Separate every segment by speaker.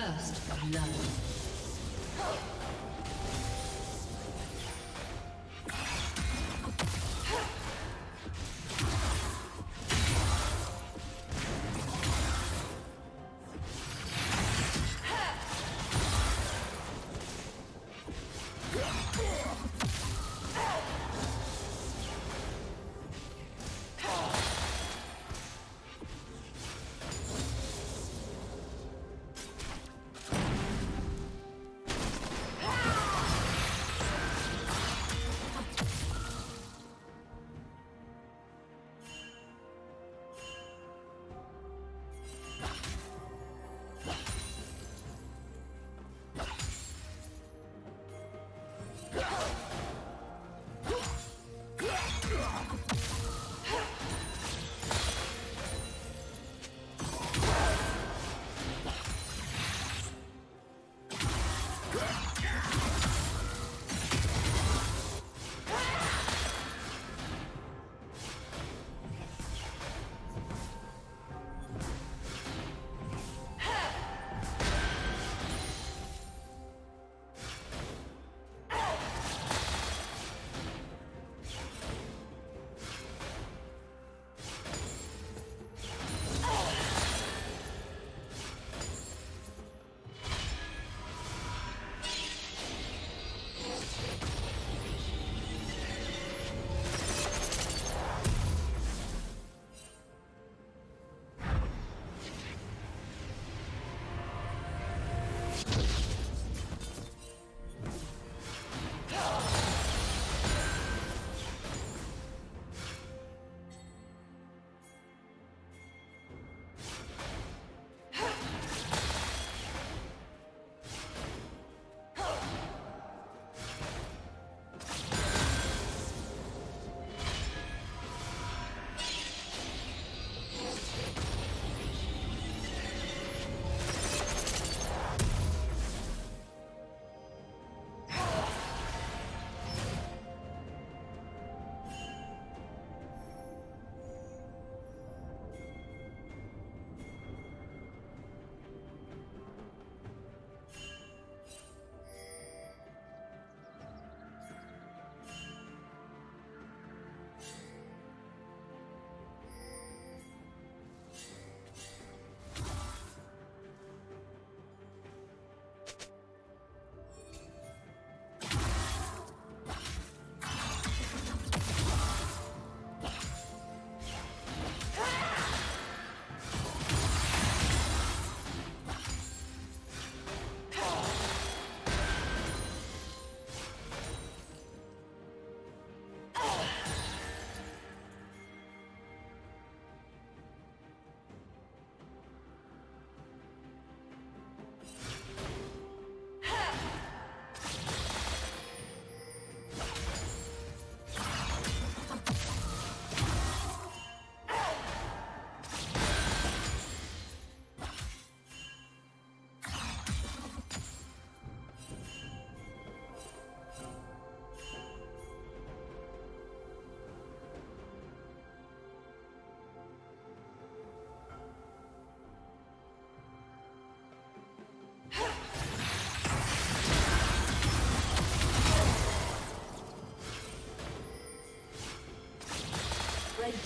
Speaker 1: First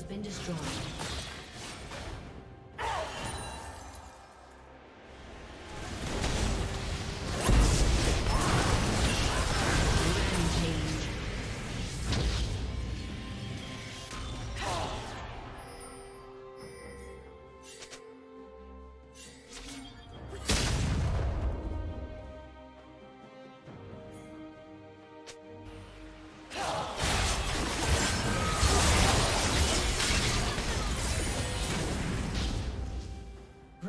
Speaker 1: Been destroyed.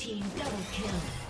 Speaker 1: team double kill.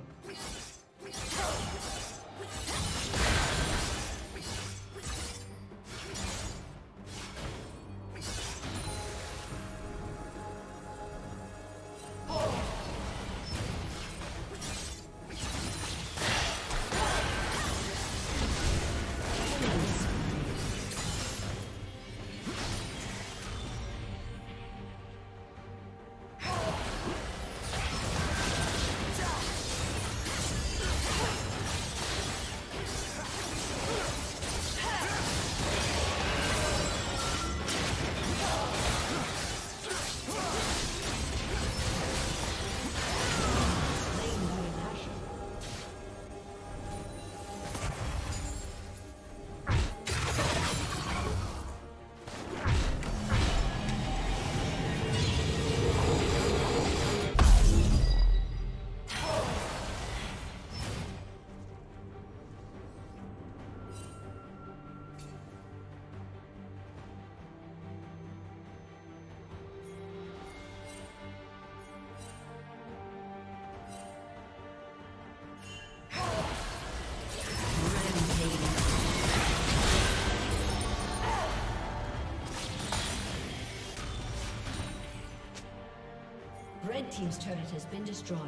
Speaker 1: Team's turret has been destroyed.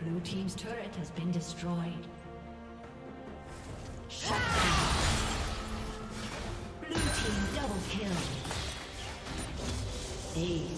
Speaker 1: Blue Team's turret has been destroyed. Shut down. Blue Team double kill. Aced.